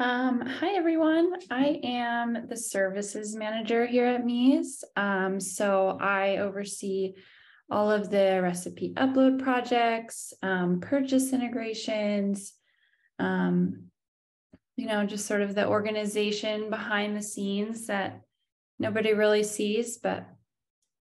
Um, hi, everyone. I am the services manager here at meez. Um, so I oversee all of the recipe upload projects, um, purchase integrations, um, you know, just sort of the organization behind the scenes that nobody really sees, but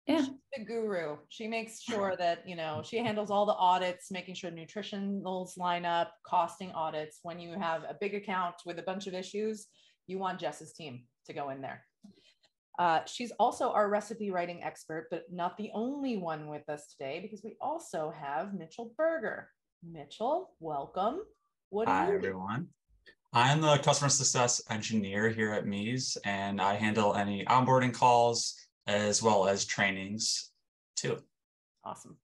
yeah. The guru. She makes sure that, you know, she handles all the audits, making sure nutritionals line up, costing audits. When you have a big account with a bunch of issues, you want Jess's team to go in there. Uh, she's also our recipe writing expert, but not the only one with us today because we also have Mitchell Berger. Mitchell, welcome. What Hi, everyone. I'm the customer success engineer here at meez, and I handle any onboarding calls as well as trainings too. Awesome.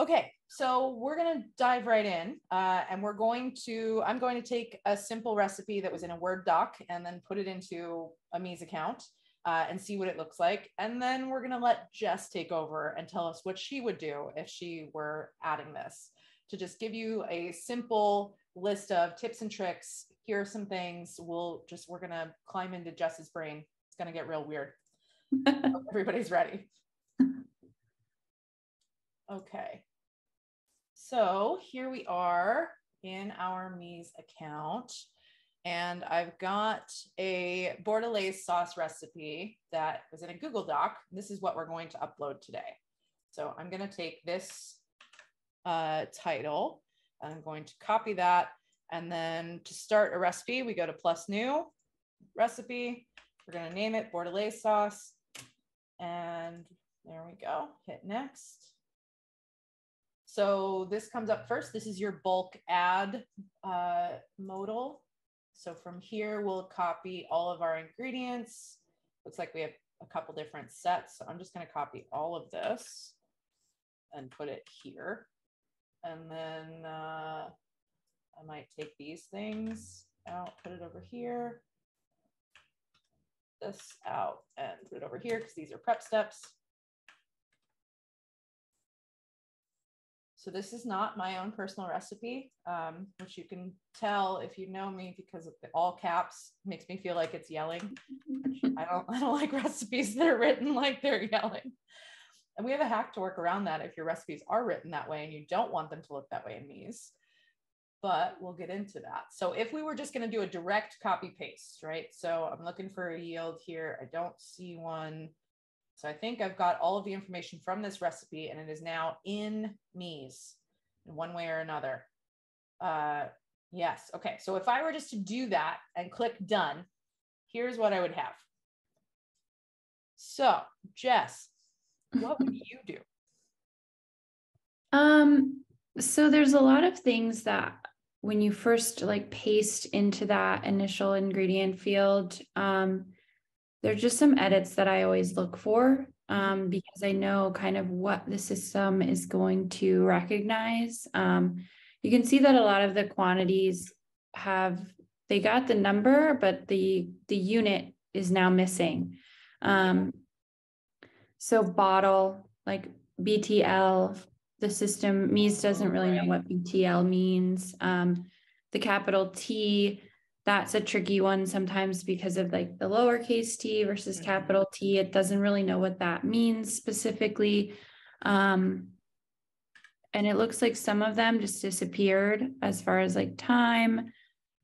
Okay, so we're going to dive right in uh, and we're going to, I'm going to take a simple recipe that was in a Word doc and then put it into a meez account uh, and see what it looks like. And then we're going to let Jess take over and tell us what she would do if she were adding this to just give you a simple list of tips and tricks. Here are some things. We'll just, we're going to climb into Jess's brain. It's going to get real weird. Everybody's ready. Okay. So here we are in our meez account. And I've got a bordelaise sauce recipe that was in a Google Doc. This is what we're going to upload today. So I'm going to take this uh, title. I'm going to copy that. And then to start a recipe, we go to plus new recipe. We're going to name it bordelaise sauce. And there we go. Hit next. So this comes up first. This is your bulk add uh, modal. So from here, we'll copy all of our ingredients. Looks like we have a couple different sets. So I'm just going to copy all of this and put it here. And then uh, I might take these things out, put it over here this out and put it over here because these are prep steps. So this is not my own personal recipe, um, which you can tell if you know me because of the all caps makes me feel like it's yelling. I don't, I don't like recipes that are written like they're yelling. And we have a hack to work around that if your recipes are written that way and you don't want them to look that way in these but we'll get into that. So if we were just going to do a direct copy paste, right? So I'm looking for a yield here. I don't see one. So I think I've got all of the information from this recipe and it is now in meez in one way or another. Uh, yes. Okay. So if I were just to do that and click done, here's what I would have. So Jess, what would you do? Um, so there's a lot of things that when you first like paste into that initial ingredient field, um, there's just some edits that I always look for um, because I know kind of what the system is going to recognize. Um, you can see that a lot of the quantities have they got the number, but the the unit is now missing. Um, so bottle like BTL the system, meez doesn't really know what BTL means. Um, the capital T, that's a tricky one sometimes because of like the lowercase t versus mm-hmm. capital T. It doesn't really know what that means specifically. Um, and it looks like some of them just disappeared as far as like time.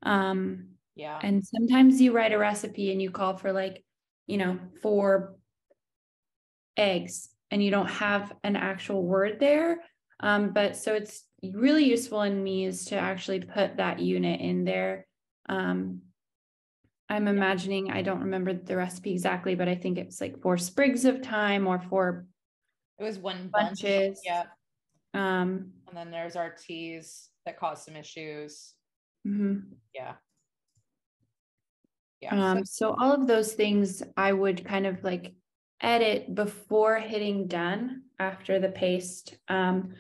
Um, yeah. And sometimes you write a recipe and you call for like, you know, four eggs and you don't have an actual word there. Um, but so it's really useful in me is to actually put that unit in there. Um, I'm imagining, I don't remember the recipe exactly, but I think it's like four sprigs of thyme or four. It was one bunches. Bunch. Yeah. Um, and then there's our teas that cause some issues. Mm-hmm. Yeah. Yeah. Um, so all of those things I would kind of like edit before hitting done after the paste. Um,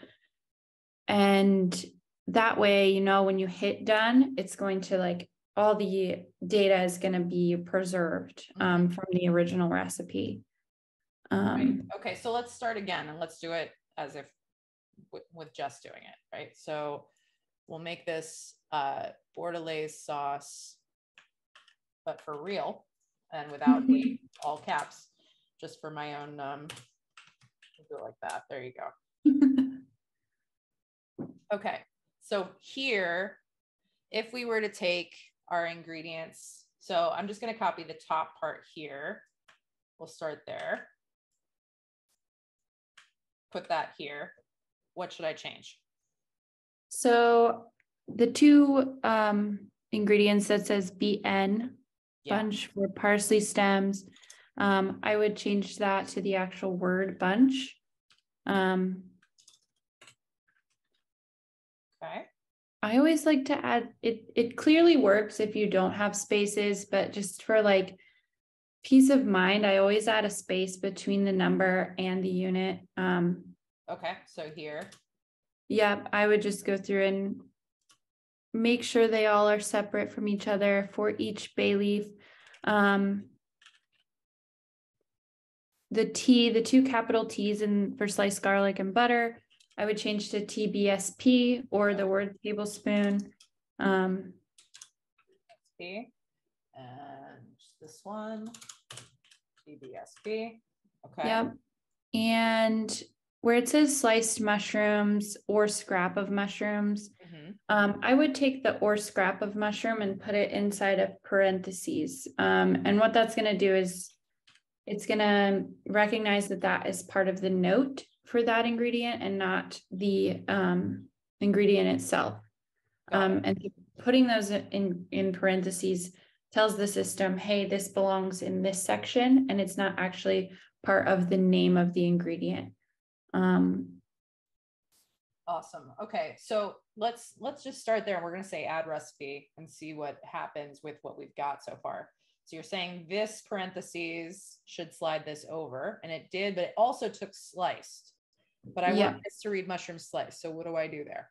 and that way, you know, when you hit done, it's going to like all the data is going to be preserved um, mm-hmm. from the original recipe. Um, Okay, so let's start again and let's do it as if w- with just doing it, right? So we'll make this uh, bordelaise sauce, but for real and without the all caps, just for my own, um, do it like that. There you go. Okay, so here, if we were to take our ingredients, so I'm just gonna copy the top part here. We'll start there. Put that here. What should I change? So the two um, ingredients that says BN Yeah. bunch for parsley stems, um, I would change that to the actual word bunch. Um, Okay, I always like to add it. It clearly works if you don't have spaces, but just for like peace of mind, I always add a space between the number and the unit. Um, okay, so here, Yep, I would just go through and make sure they all are separate from each other for each bay leaf. Um, the T, the two capital T's in for sliced garlic and butter, I would change to TBSP or the word tablespoon. Um, and this one, TBSP. Okay. Yep. And where it says sliced mushrooms or scrap of mushrooms, Mhm. Um, I would take the or scrap of mushroom and put it inside of parentheses. Um, and what that's gonna do is it's gonna recognize that that is part of the note for that ingredient and not the um, ingredient itself. Um, and putting those in in parentheses tells the system, hey, this belongs in this section, and it's not actually part of the name of the ingredient. Um, Awesome. Okay, so let's let's just start there. We're gonna say add recipe and see what happens with what we've got so far. So you're saying this parentheses should slide this over, and it did, but it also took sliced. But I Yeah. want this to read mushroom sliced. So what do I do there?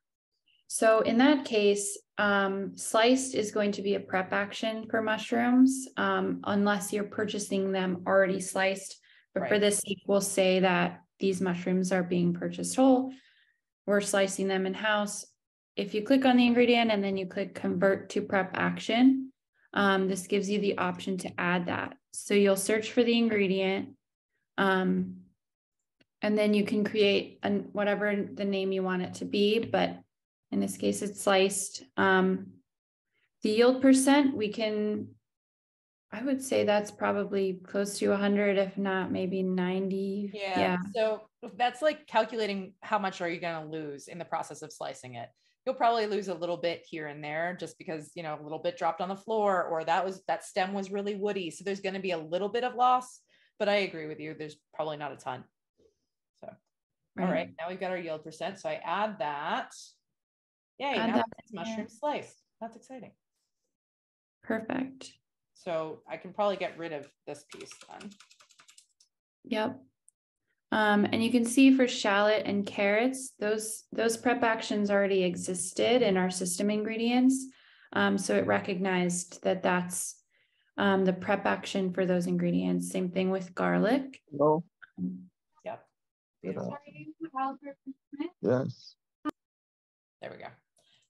So in that case, um, sliced is going to be a prep action for mushrooms, um, unless you're purchasing them already sliced. But for this, sake, we'll say that these mushrooms are being purchased whole. We're slicing them in house. If you click on the ingredient and then you click convert to prep action, um, this gives you the option to add that. So you'll search for the ingredient. Um, and then you can create an, whatever the name you want it to be, but in this case, it's sliced. Um, the yield percent, we can, I would say that's probably close to hundred, if not maybe ninety. Yeah. So that's like calculating how much are you going to lose in the process of slicing it. You'll probably lose a little bit here and there just because, you know, a little bit dropped on the floor or that was that stem was really woody. So there's going to be a little bit of loss, but I agree with you. There's probably not a ton. So, all right, mm. now we've got our yield percent. So I add that. Yay, Add now that it's mushroom sliced. That's exciting. Perfect. So I can probably get rid of this piece then. Yep. Um, and you can see for shallot and carrots, those, those prep actions already existed in our system ingredients. Um, so it recognized that that's um, the prep action for those ingredients. Same thing with garlic. Hello. Yep. Beautiful. Yes. There we go.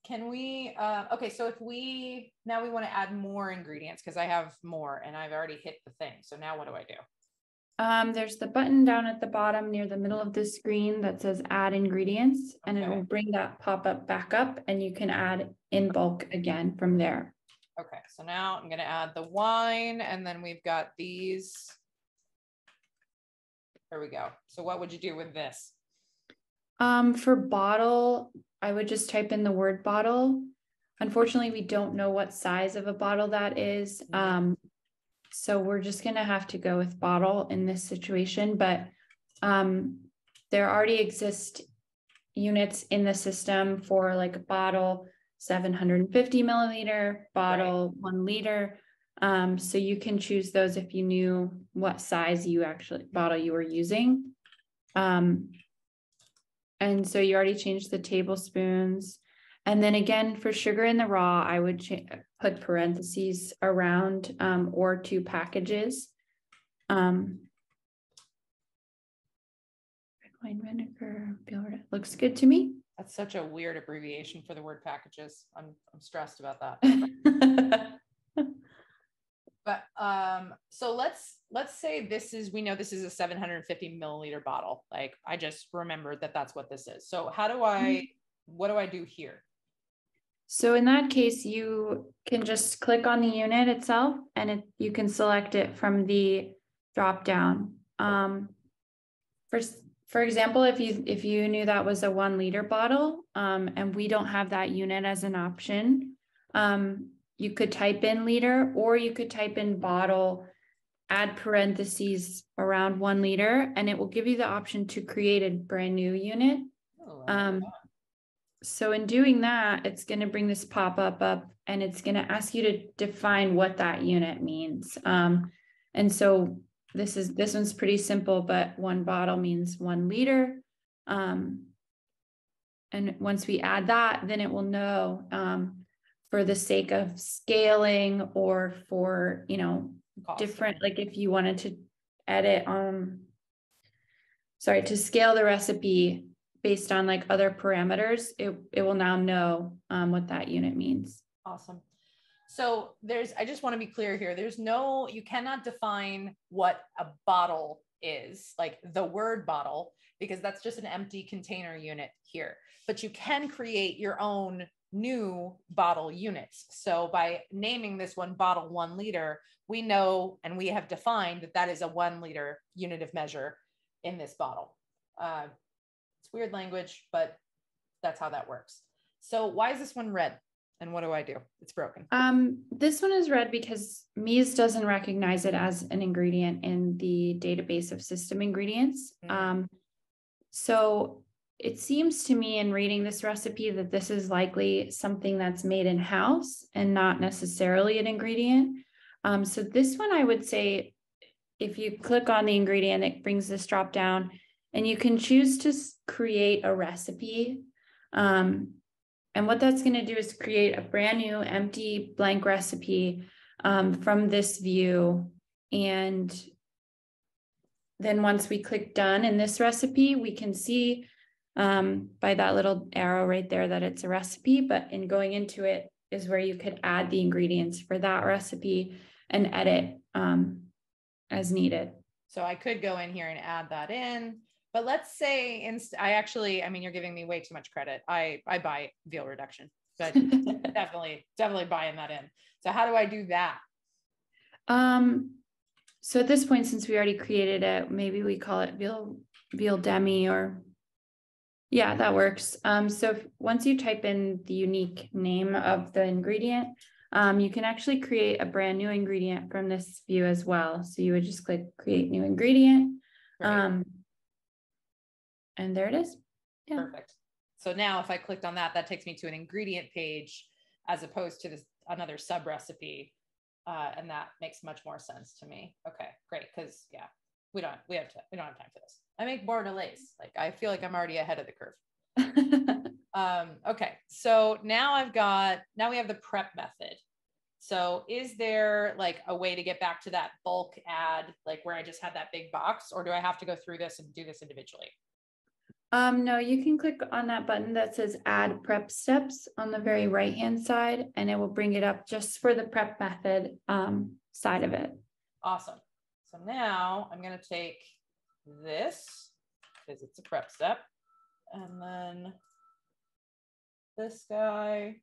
Can we, uh, okay, so if we, now we want to add more ingredients because I have more and I've already hit the thing. So now what do I do? Um, there's the button down at the bottom near the middle of the screen that says add ingredients and it will bring that pop-up back up and you can add in bulk again from there. Okay, so now I'm going to add the wine and then we've got these. There we go. So what would you do with this? Um, for bottle, I would just type in the word bottle. Unfortunately, we don't know what size of a bottle that is. Mhm. Um, so we're just gonna have to go with bottle in this situation, but um, there already exist units in the system for like a bottle, seven hundred and fifty milliliter, bottle, one liter. Um, so you can choose those if you knew what size you actually bottle you were using. Um, and so you already changed the tablespoons. And then again, for sugar in the raw, I would cha- put parentheses around um, or two packages. Um, red wine vinegar, looks good to me. That's such a weird abbreviation for the word packages. I'm I'm stressed about that. but um so let's let's say this is we know this is a 750 milliliter bottle. Like I just remembered that that's what this is. So how do I mm-hmm. what do I do here? So in that case, you can just click on the unit itself and it, you can select it from the drop down. Um, for, for example, if you if you knew that was a one liter bottle um, and we don't have that unit as an option, um, you could type in liter or you could type in bottle, add parentheses around one liter, and it will give you the option to create a brand new unit. Oh, um, so in doing that, it's going to bring this pop-up up and it's going to ask you to define what that unit means. Um, and so this is this one's pretty simple, but one bottle means one liter. Um, and once we add that, then it will know um, for the sake of scaling or for, you know, awesome. different, like if you wanted to edit, um, sorry, to scale the recipe based on like other parameters, it, it will now know um, what that unit means. Awesome. So there's, I just want to be clear here. There's no, you cannot define what a bottle is, like the word bottle, because that's just an empty container unit here. But you can create your own new bottle units. So by naming this one bottle one liter, we know and we have defined that that is a one liter unit of measure in this bottle. Uh, it's weird language, but that's how that works. So why is this one red? And what do I do? It's broken. Um, this one is red because meez doesn't recognize it as an ingredient in the database of system ingredients. Mm-hmm. Um, so it seems to me in reading this recipe that this is likely something that's made in house and not necessarily an ingredient. Um, so this one, I would say, if you click on the ingredient, it brings this drop down and you can choose to create a recipe. Um, and what that's going to do is create a brand new empty blank recipe um, from this view. And then once we click done in this recipe, we can see um, by that little arrow right there that it's a recipe. But in going into it is where you could add the ingredients for that recipe and edit um, as needed. So I could go in here and add that in. But let's say inst- I actually, I mean, you're giving me way too much credit. I I buy veal reduction, but definitely definitely buying that in. So how do I do that? Um, so at this point, since we already created it, maybe we call it veal veal demi or yeah, that works. Um, so if, once you type in the unique name of the ingredient, um, you can actually create a brand new ingredient from this view as well. So you would just click create new ingredient. Right. Um, and there it is. Yeah. Perfect. So now if I clicked on that, that takes me to an ingredient page as opposed to this another sub recipe. Uh, and that makes much more sense to me. Okay, great. Cause yeah, we don't, we have to, we don't have time for this. I make bordelaise. Like I feel like I'm already ahead of the curve. um, okay. So now I've got, now we have the prep method. So is there like a way to get back to that bulk add, like where I just had that big box, or do I have to go through this and do this individually? Um, no, you can click on that button that says add prep steps on the very right hand side and it will bring it up just for the prep method um, side of it. Awesome. So now I'm going to take this because it's a prep step and then this guy.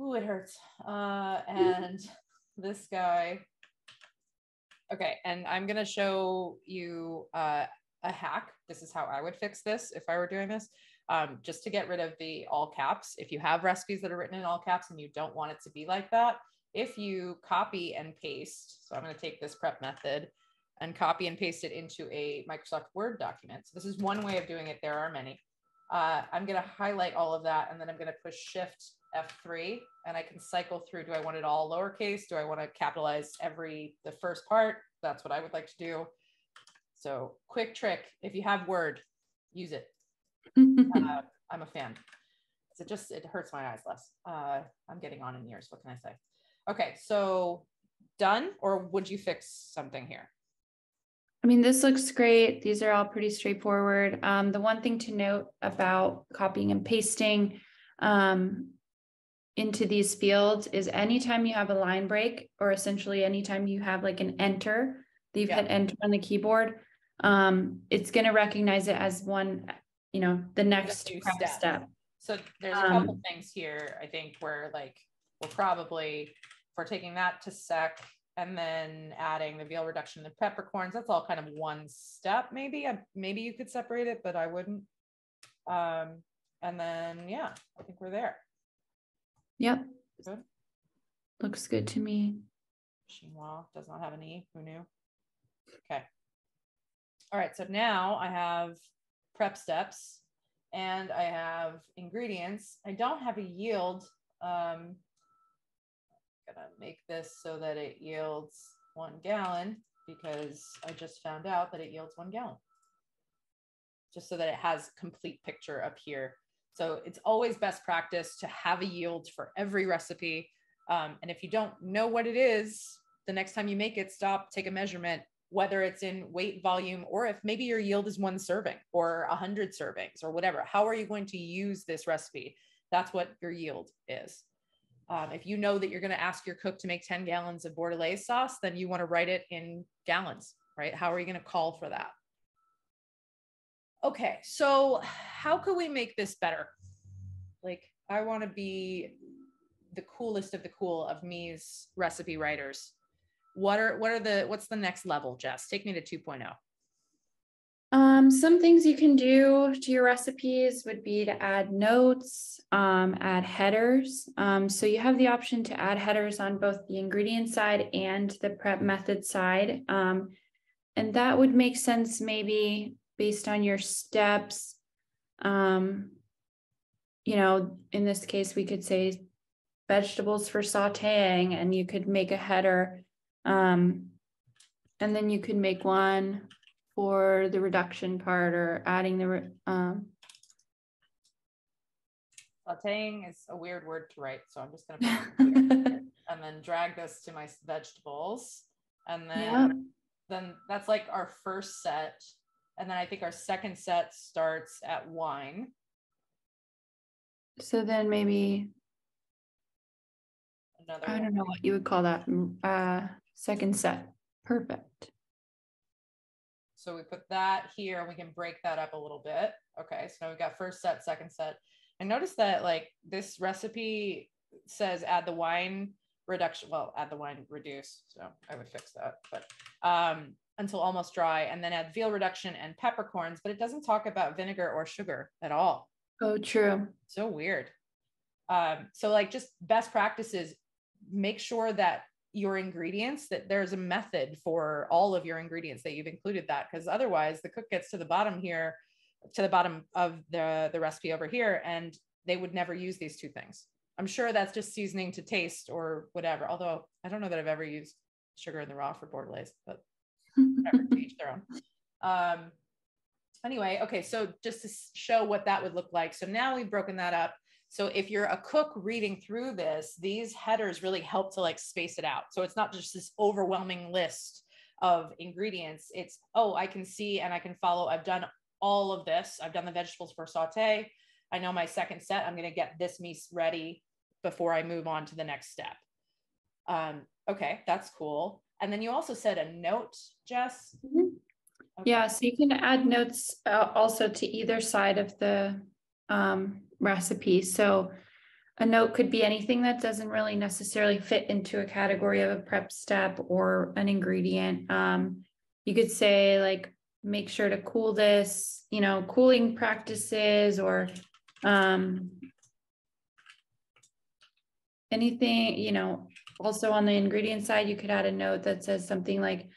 Ooh, it hurts. Uh, and this guy. Okay, and I'm going to show you uh, a hack. This is how I would fix this if I were doing this. Um, just to get rid of the all caps. If you have recipes that are written in all caps and you don't want it to be like that, if you copy and paste, so I'm going to take this prep method and copy and paste it into a Microsoft Word document. So this is one way of doing it. There are many. Uh, I'm going to highlight all of that and then I'm going to push Shift F3 and I can cycle through. Do I want it all lowercase? Do I want to capitalize every the first part? That's what I would like to do. So quick trick, if you have Word, use it. uh, I'm a fan. It just, it hurts my eyes less. Uh, I'm getting on in years. What can I say? Okay, so done, or would you fix something here? I mean, this looks great. These are all pretty straightforward. Um, the one thing to note about copying and pasting um, into these fields is anytime you have a line break, or essentially anytime you have like an enter, that you've Yeah. hit enter on the keyboard, um, it's going to recognize it as one, you know, the next step. step. So there's a couple Um, things here, I think, where like, we're probably, we're taking that to sec and then adding the veal reduction and peppercorns, that's all kind of one step, maybe, I- maybe you could separate it, but I wouldn't. Um, and then, yeah, I think we're there. Yep. Good. Looks good to me. Chinois does not have an E, who knew? Okay. All right, so now I have prep steps and I have ingredients. I don't have a yield. Um, I'm gonna make this so that it yields one gallon because I just found out that it yields one gallon. Just so that it has complete picture up here. So it's always best practice to have a yield for every recipe. Um, and if you don't know what it is, the next time you make it, stop, take a measurement, whether it's in weight, volume, or if maybe your yield is one serving or a hundred servings or whatever. How are you going to use this recipe? That's what your yield is. Um, if you know that you're going to ask your cook to make 10 gallons of Bordelaise sauce, then you want to write it in gallons, right? How are you going to call for that? Okay, so how could we make this better? Like, I want to be the coolest of the cool of meez recipe writers. What are what are the what's the next level, Jess? Take me to oh. 2.0. Um, some things you can do to your recipes would be to add notes, um, add headers. Um, so you have the option to add headers on both the ingredient side and the prep method side. Um, and that would make sense maybe based on your steps. Um, you know, in this case, we could say vegetables for sauteing, and you could make a header. Um, and then you could make one for the reduction part or adding the, um, Sauteing is a weird word to write, so I'm just it here. and then drag this to my vegetables. And then Yeah. then that's like our first set. And then I think our second set starts at wine. so then maybe, Another I don't know what you would call that, uh, second set. Perfect. So we put that here and we can break that up a little bit. Okay, so now we've got first set, second set. And notice that like this recipe says add the wine reduction, well, add the wine reduce. So I would fix that, but um, until almost dry and then add veal reduction and peppercorns, but it doesn't talk about vinegar or sugar at all. Oh, true. So weird. Um, so like just best practices, make sure that your ingredients that there's a method for all of your ingredients that you've included that because otherwise the cook gets to the bottom here to the bottom of the the recipe over here and they would never use these two things. I'm sure that's just seasoning to taste or whatever although i don't know that i've ever used sugar in the raw for bordelaise but whatever each their own. Um anyway okay so just to show what that would look like. So now we've broken that up so if you're a cook reading through this, these headers really help to like space it out. So it's not just this overwhelming list of ingredients. It's, oh, I can see and I can follow. I've done all of this. I've done the vegetables for saute. I know my second set, I'm going to get this meat ready before I move on to the next step. Um, okay, that's cool. And then you also said a note, Jess. Mhm. Okay. Yeah, so you can add notes uh, also to either side of the um, recipe. So a note could be anything that doesn't really necessarily fit into a category of a prep step or an ingredient. Um, you could say like, make sure to cool this, you know, cooling practices or um, anything, you know, also on the ingredient side, you could add a note that says something like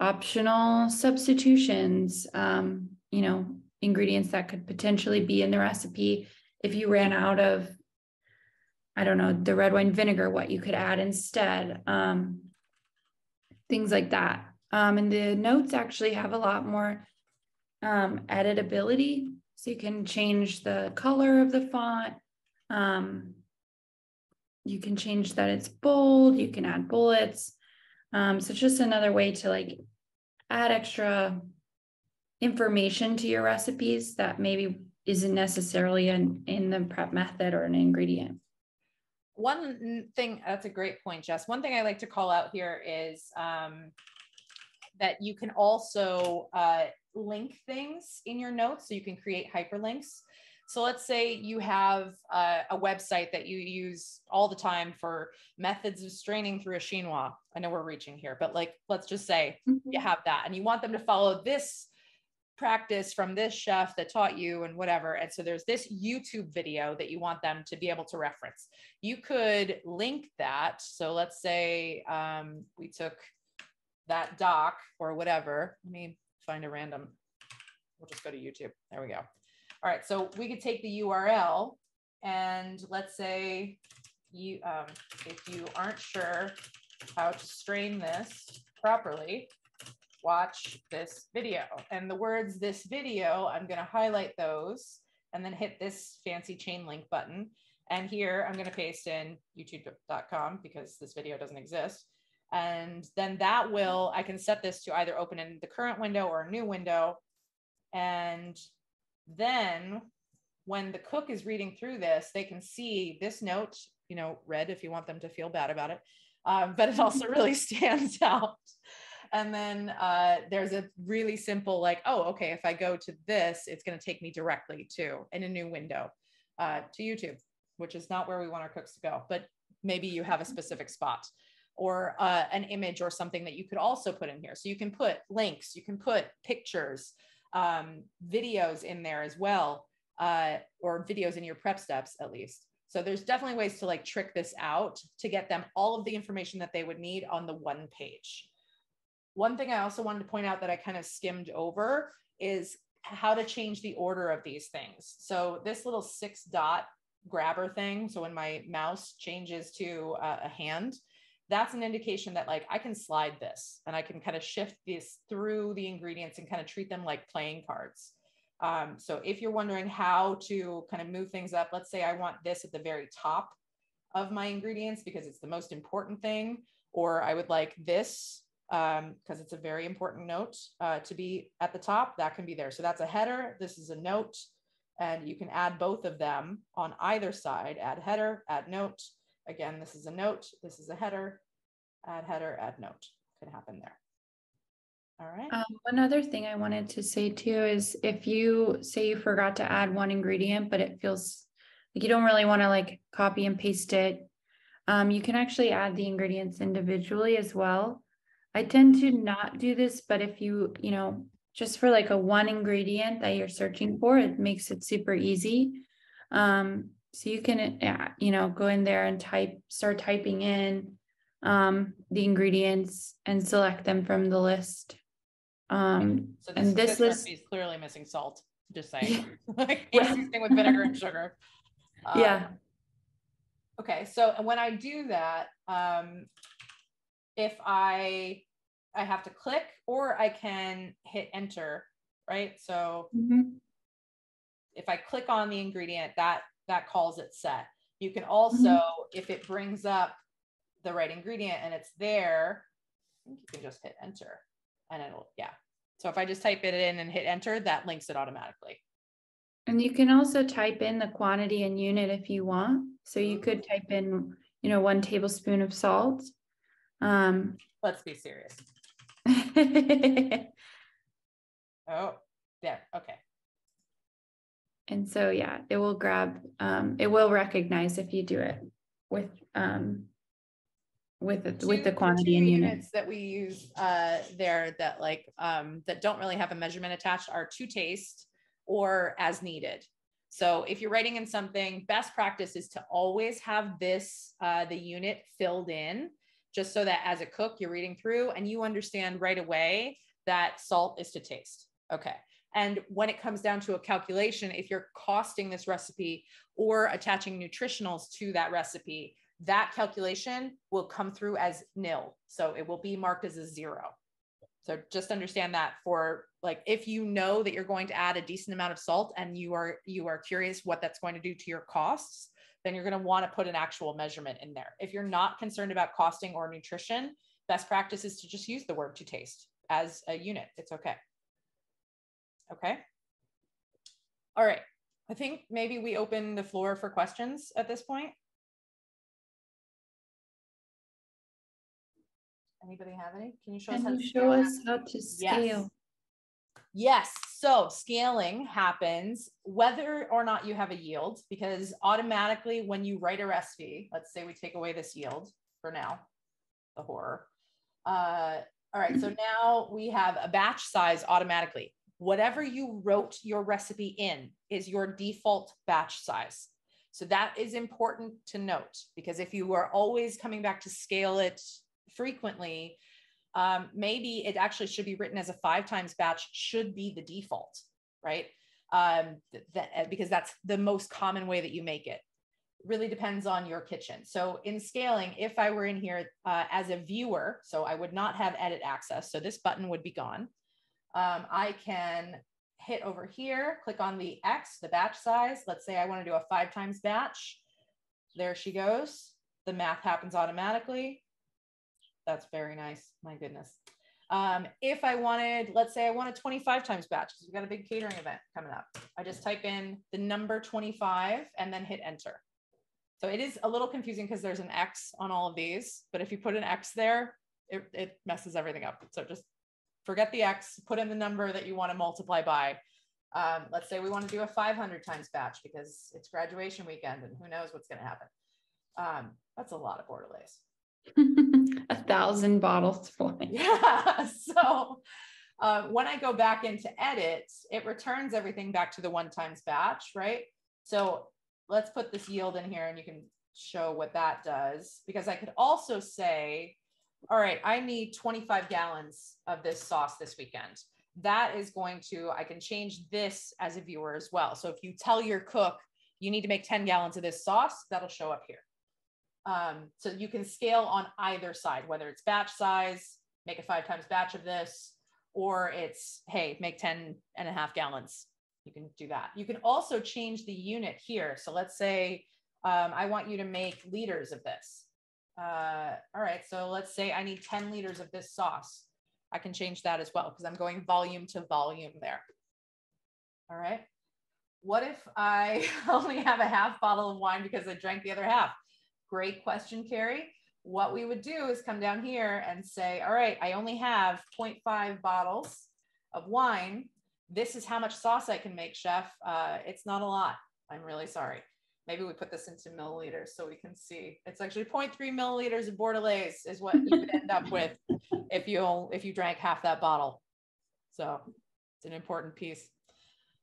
optional substitutions, um, you know, ingredients that could potentially be in the recipe if you ran out of I don't know, the red wine vinegar, what you could add instead, um, things like that. Um, and the notes actually have a lot more um, editability. So you can change the color of the font. Um, you can change that it's bold. You can add bullets. Um, so it's just another way to like add extra information to your recipes that maybe isn't necessarily in, in the prep method or an ingredient. One thing that's a great point, Jess. One thing I like to call out here is um, that you can also uh, link things in your notes so you can create hyperlinks. So let's say you have uh, a website that you use all the time for methods of straining through a chinois. I know we're reaching here, but like, let's just say mm-hmm. you have that and you want them to follow this practice from this chef that taught you and whatever. And so there's this YouTube video that you want them to be able to reference. You could link that. So let's say um, we took that doc or whatever. Let me find a random. We'll just go to YouTube. There we go. All right. So we could take the URL and let's say you, um, if you aren't sure how to strain this properly, watch this video. And the words this video, I'm going to highlight those and then hit this fancy chain link button. And here I'm going to paste in youtube.com because this video doesn't exist. And then that will, I can set this to either open in the current window or a new window. And then when the cook is reading through this, they can see this note, you know, red if you want them to feel bad about it. Um, but it also really stands out and then uh, there's a really simple like oh okay if i go to this it's going to take me directly to in a new window uh, to youtube which is not where we want our cooks to go but maybe you have a specific spot or uh, an image or something that you could also put in here. So you can put links you can put pictures um, videos in there as well uh, or videos in your prep steps at least. So there's definitely ways to like trick this out to get them all of the information that they would need on the one page one thing I also wanted to point out that I kind of skimmed over is how to change the order of these things. So this little six dot grabber thing. So when my mouse changes to uh, a hand, that's an indication that like I can slide this and I can kind of shift this through the ingredients and kind of treat them like playing cards. Um, so if you're wondering how to kind of move things up, let's say I want this at the very top of my ingredients because it's the most important thing, or I would like this because um, it's a very important note uh, to be at the top, that can be there. So that's a header. This is a note. And you can add both of them on either side, add header, add note. Again, this is a note, this is a header, add header, add note can happen there. All right. Um, one other thing I wanted to say too is if you say you forgot to add one ingredient, but it feels like you don't really want to like copy and paste it, um, you can actually add the ingredients individually as well. I tend to not do this, but if you, you know, just for like a one ingredient that you're searching for, it makes it super easy. Um, so you can, you know, go in there and type, start typing in um, the ingredients and select them from the list. Um, so this, and this, this list is clearly missing salt. Just saying, like yeah. with vinegar and sugar. Um, yeah. Okay, so when I do that, um, if I I have to click or I can hit enter, right? So mm-hmm. if I click on the ingredient, that that calls it set. You can also, mm-hmm. if it brings up the right ingredient and it's there, you can just hit enter and it'll, yeah. So if I just type it in and hit enter, that links it automatically. And you can also type in the quantity and unit if you want. So you could mm-hmm. type in, you know, one tablespoon of salt um, Let's be serious. oh, there. Okay. And so, yeah, it will grab, um, it will recognize if you do it with, um, with the, with the quantity and units unit. that we use uh, there that like um, that don't really have a measurement attached are to taste or as needed. So if you're writing in something, best practice is to always have this uh, the unit filled in just so that as a cook, you're reading through and you understand right away that salt is to taste. Okay. And when it comes down to a calculation, if you're costing this recipe or attaching nutritionals to that recipe, that calculation will come through as nil. So it will be marked as a zero. So just understand that for like if you know that you're going to add a decent amount of salt and you are you are curious what that's going to do to your costs, then you're going to want to put an actual measurement in there. If you're not concerned about costing or nutrition, best practice is to just use the word to taste as a unit. It's okay. Okay. All right. I think maybe we open the floor for questions at this point. Anybody have any? Can you show us how Can to you scale show us how to scale? Yes. So scaling happens whether or not you have a yield, because automatically when you write a recipe, let's say we take away this yield for now, the horror. Uh, all right. So now we have a batch size automatically. Whatever you wrote your recipe in is your default batch size. So that is important to note because if you are always coming back to scale it frequently, um, maybe it actually should be written as a five times batch should be the default, right? Um, th- th- because that's the most common way that you make it. Really depends on your kitchen. So in scaling, if I were in here uh, as a viewer, so I would not have edit access. So this button would be gone. Um, I can hit over here, click on the X, the batch size. Let's say I want to do a five times batch. There she goes. The math happens automatically. That's very nice. My goodness. Um, if I wanted, let's say I want a 25 times batch because we've got a big catering event coming up. I just type in the number 25 and then hit enter. So it is a little confusing because there's an X on all of these, but if you put an X there, it, it messes everything up. So just forget the X, put in the number that you want to multiply by. Um, let's say we want to do a 500 times batch because it's graduation weekend and who knows what's going to happen. Um, that's a lot of Bordelaise. a thousand bottles flying. Yeah. So uh, when I go back into edit, it returns everything back to the one times batch, right? So let's put this yield in here and you can show what that does because I could also say, all right, I need 25 gallons of this sauce this weekend. That is going to, I can change this as a viewer as well. So if you tell your cook, you need to make 10 gallons of this sauce, that'll show up here. Um, so you can scale on either side, whether it's batch size, make a five times batch of this, or it's, hey, make 10 and a half gallons. You can do that. You can also change the unit here. So let's say um, I want you to make liters of this. Uh, all right, so let's say I need 10 liters of this sauce. I can change that as well because I'm going volume to volume there. All right. What if I only have a half bottle of wine because I drank the other half? Great question, Carrie. What we would do is come down here and say, all right, I only have 0.5 bottles of wine. This is how much sauce I can make, chef. Uh, it's not a lot. I'm really sorry. Maybe we put this into milliliters so we can see. It's actually 0.3 milliliters of Bordelaise is what you would end up with if you if you drank half that bottle. So it's an important piece.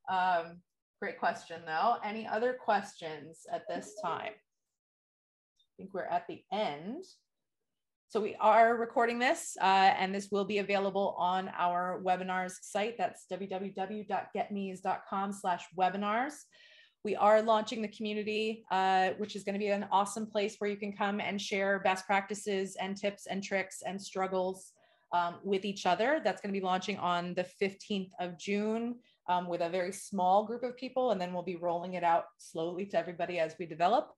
Um, great question though. Any other questions at this time? I think we're at the end. So we are recording this uh, and this will be available on our webinars site. That's www.getmeez.com slash webinars. We are launching the community, uh, which is going to be an awesome place where you can come and share best practices and tips and tricks and struggles um, with each other. That's going to be launching on the 15th of June um, with a very small group of people, and then we'll be rolling it out slowly to everybody as we develop.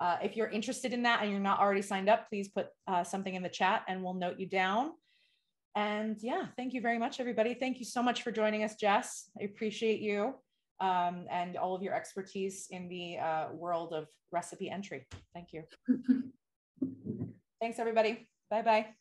Uh, if you're interested in that and you're not already signed up, please put uh, something in the chat and we'll note you down. And yeah, thank you very much, everybody. Thank you so much for joining us, Jess. I appreciate you um, and all of your expertise in the uh, world of recipe entry. Thank you. Thanks, everybody. Bye bye.